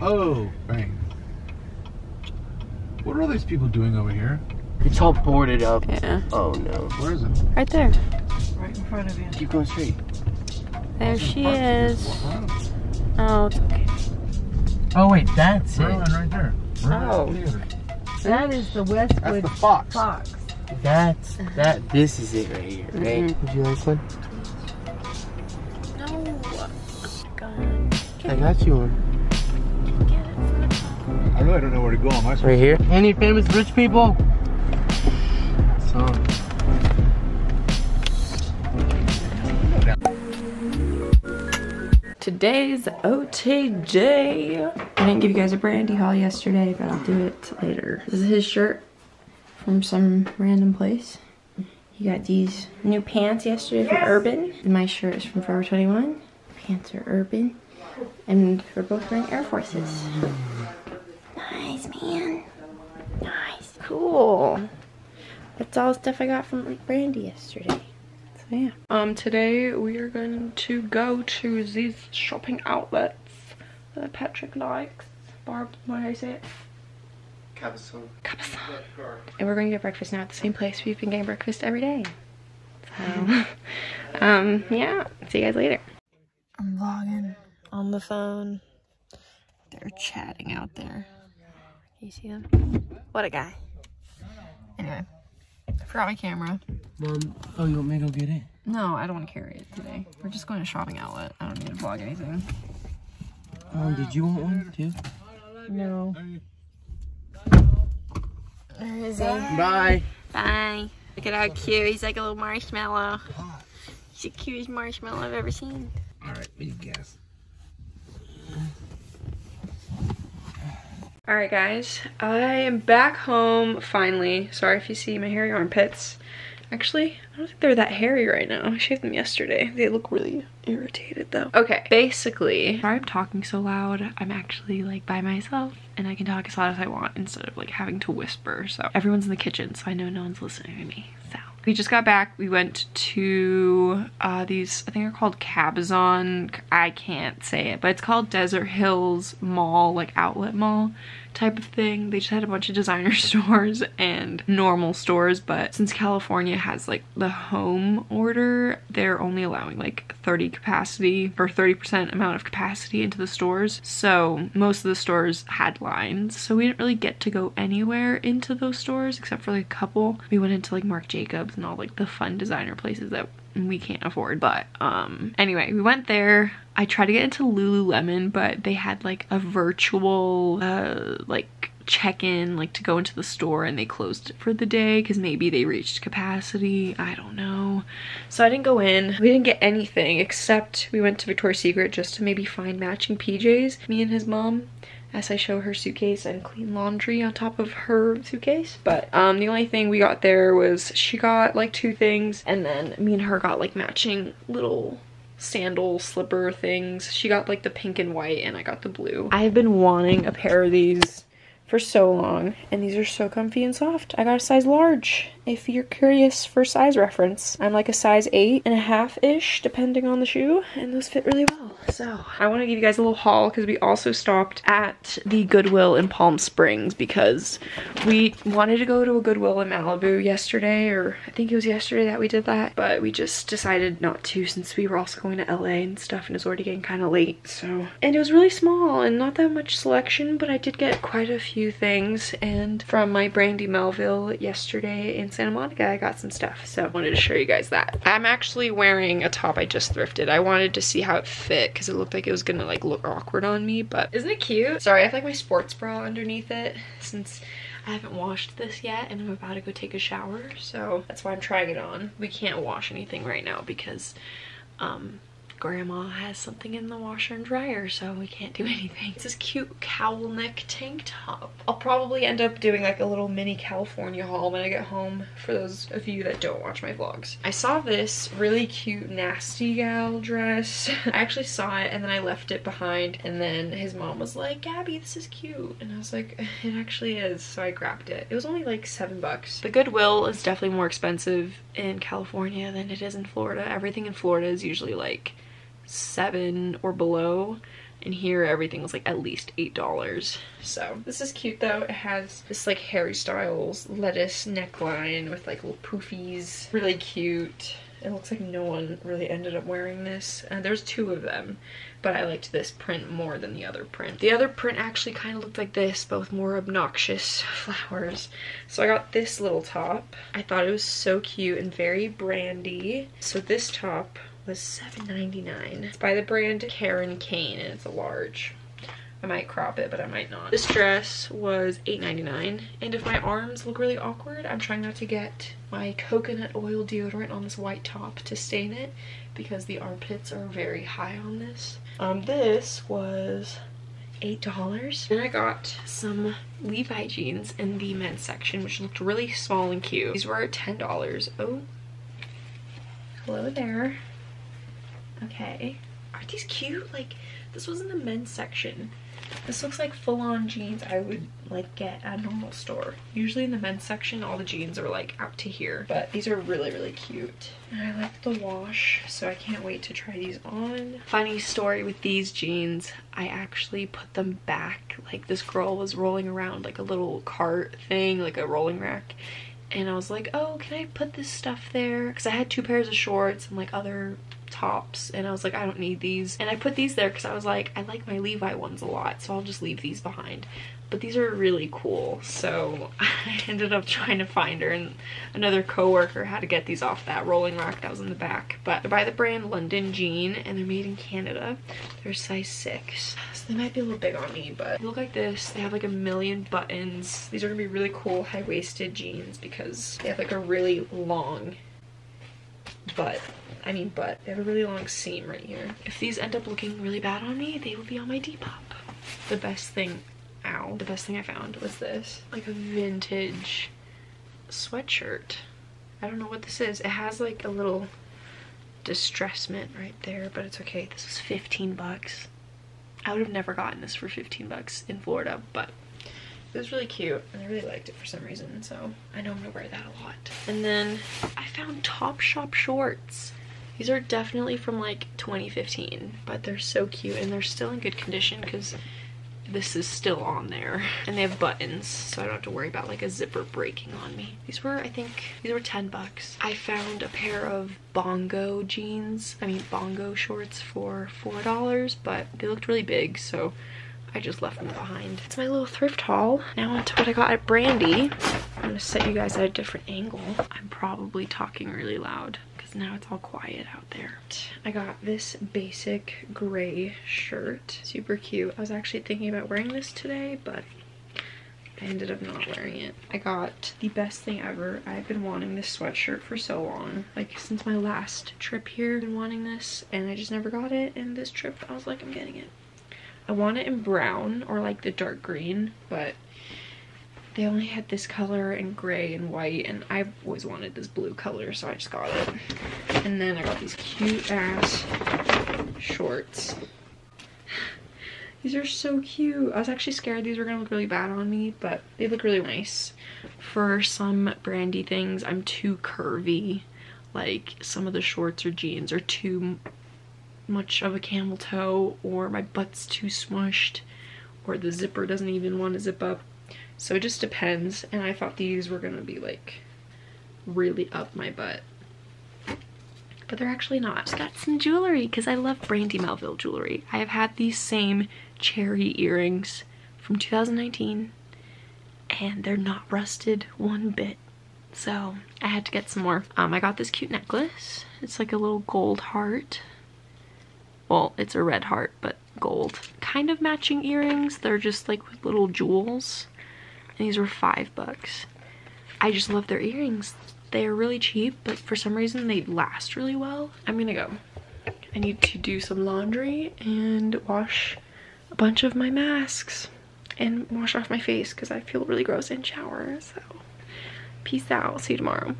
Oh, bang. What are all these people doing over here? It's all boarded up. Yeah. Oh no. Where is it? Right there. Right in front of you. Keep going straight. There she is. Oh, it's okay. Oh wait, that's Merlin it. right there. Merlin Oh. Theater. That is the That's Westwood the Fox. Fox. That's that. This is it right here. Right? Mhm. Would you like one? I got you one. Get it from the top. I really don't know where to go. Am I Right here. Any famous rich people? So. Today's OTJ. I didn't give you guys a brandy haul yesterday, but I'll do it later. This is his shirt from some random place. He got these new pants yesterday from Urban. My shirt is from Forever 21. Pants are Urban. And we're both wearing Air Forces. Nice, man. Nice. Cool. That's all the stuff I got from Brandy yesterday. So yeah. Um, today we are going to go to these shopping outlets that Patrick likes. Barb, what did I say it? Cabazon. Cabazon. And we're going to get breakfast now at the same place we've been getting breakfast every day. So, um, yeah. See you guys later. I'm vlogging on the phone. They're chatting out there. You see them? What a guy. Anyway, I forgot my camera. Mom. Oh, you want me to go get it? No, I don't want to carry it today. We're just going to shopping outlet. I don't need to vlog anything. Mom, did you want one too? No. Where is he? Bye. Bye. Look at how cute. He's like a little marshmallow. He's the cutest marshmallow I've ever seen. All right, we guess. Alright guys, I am back home finally. Sorry if you see my hairy armpits. Actually, I don't think they're that hairy right now. I shaved them yesterday. They look really irritated though. Okay, basically, sorry I'm talking so loud. I'm actually like by myself and I can talk as loud as I want instead of like having to whisper. So everyone's in the kitchen so I know no one's listening to me. So we just got back. We went to uh, these, I think they're called Cabazon. I can't say it, but it's called Desert Hills Mall, like outlet mall type of thing. They just had a bunch of designer stores and normal stores, but since California has like the home order, they're only allowing like 30 capacity or 30% amount of capacity into the stores. So most of the stores had lines. So we didn't really get to go anywhere into those stores except for like a couple. We went into like Marc Jacobs and all like the fun designer places that we can't afford but um anyway we went there. I tried to get into lululemon but they had like a virtual uh like check-in like to go into the store and they closed it for the day because maybe they reached capacity i don't know so i didn't go in we didn't get anything except we went to victoria's secret just to maybe find matching pjs me and his mom as I show her suitcase and clean laundry on top of her suitcase. But um, the only thing we got there was she got like two things and then me and her got like matching little sandal slipper things. She got like the pink and white and I got the blue. I've been wanting a pair of these for so long and these are so comfy and soft. I got a size large if you're curious for size reference. I'm like a size eight and a half ish depending on the shoe and those fit really well. So I want to give you guys a little haul because we also stopped at the Goodwill in Palm Springs because we wanted to go to a Goodwill in Malibu yesterday or I think it was yesterday that we did that but we just decided not to since we were also going to LA and stuff and it's already getting kind of late so and it was really small and not that much selection but I did get quite a few things and from my Brandy Melville yesterday in Santa Monica I got some stuff so I wanted to show you guys that. I'm actually wearing a top I just thrifted. I wanted to see how it fit because it looked like it was gonna like look awkward on me but isn't it cute? Sorry I have like my sports bra underneath it since I haven't washed this yet and I'm about to go take a shower so that's why I'm trying it on. We can't wash anything right now because um grandma has something in the washer and dryer so we can't do anything. It's this cute cowl neck tank top. I'll probably end up doing like a little mini California haul when I get home for those of you that don't watch my vlogs. I saw this really cute nasty gal dress. I actually saw it and then I left it behind and then his mom was like, Gabby, this is cute. And I was like, it actually is. So I grabbed it. It was only like seven bucks. The Goodwill is definitely more expensive in California than it is in Florida. Everything in Florida is usually like seven or below And here everything was like at least $8. So this is cute though. It has this like Harry Styles lettuce neckline with like little poofies. Really cute. It looks like no one really ended up wearing this. And there's two of them, but I liked this print more than the other print. The other print actually kind of looked like this, but with more obnoxious flowers. So I got this little top. I thought it was so cute and very brandy. So this top was $7.99. It's by the brand Karen Kane and it's a large. I might crop it, but I might not. This dress was $8.99, and if my arms look really awkward, I'm trying not to get my coconut oil deodorant on this white top to stain it because the armpits are very high on this. Um, this was $8. Then I got some Levi jeans in the men's section, which looked really small and cute. These were $10. Oh, hello there. Okay. Aren't these cute? Like, this was in the men's section. This looks like full-on jeans I would like get at a normal store. Usually in the men's section, all the jeans are like out to here, but these are really, really cute. And I like the wash, so I can't wait to try these on. Funny story with these jeans, I actually put them back. Like this girl was rolling around like a little cart thing, like a rolling rack. And I was like, oh, can I put this stuff there? Because I had two pairs of shorts and like other tops and I was like I don't need these. And I put these there because I was like I like my Levi ones a lot so I'll just leave these behind. But these are really cool so I ended up trying to find her and another coworker had to get these off that rolling rack that was in the back. But they're by the brand London Jean and they're made in Canada. They're size 6 so they might be a little big on me but they look like this. They have like a million buttons. These are gonna be really cool high-waisted jeans because they have like a really long butt I mean butt. They have a really long seam right here. If these end up looking really bad on me, they will be on my Depop. The best thing, ow, the best thing I found was this. Like a vintage sweatshirt. I don't know what this is. It has like a little distressment right there, but it's okay. This was 15 bucks. I would have never gotten this for 15 bucks in Florida, but it was really cute and I really liked it for some reason, so I know I'm gonna wear that a lot. And then I found Topshop shorts. These are definitely from like 2015, but they're so cute and they're still in good condition because this is still on there. And they have buttons, so I don't have to worry about like a zipper breaking on me. These were, I think, these were 10 bucks. I found a pair of bongo jeans, I mean bongo shorts for $4, but they looked really big, so I just left them behind. It's my little thrift haul. Now onto what I got at Brandy. I'm gonna set you guys at a different angle. I'm probably talking really loud now it's all quiet out there. I got this basic gray shirt. Super cute. I was actually thinking about wearing this today, but I ended up not wearing it. I got the best thing ever. I've been wanting this sweatshirt for so long. Like since my last trip here, been wanting this and I just never got it. And this trip, I was like, I'm getting it. I want it in brown or like the dark green, but they only had this color and gray and white and I've always wanted this blue color so I just got it. And then I got these cute ass shorts. These are so cute. I was actually scared these were gonna look really bad on me, but they look really nice. For some brandy things, I'm too curvy. Like some of the shorts or jeans are too much of a camel toe or my butt's too smushed or the zipper doesn't even want to zip up. So it just depends and I thought these were gonna be like really up my butt. But they're actually not. I just got some jewelry because I love Brandy Melville jewelry. I have had these same cherry earrings from 2019 and they're not rusted one bit. So I had to get some more. Um, I got this cute necklace. It's like a little gold heart well it's a red heart but gold kind of matching earrings they're just like with little jewels and these were five bucks. I just love their earrings. They are really cheap but for some reason they last really well. I'm gonna go. I need to do some laundry and wash a bunch of my masks and wash off my face because i feel really gross in shower so peace out. See you tomorrow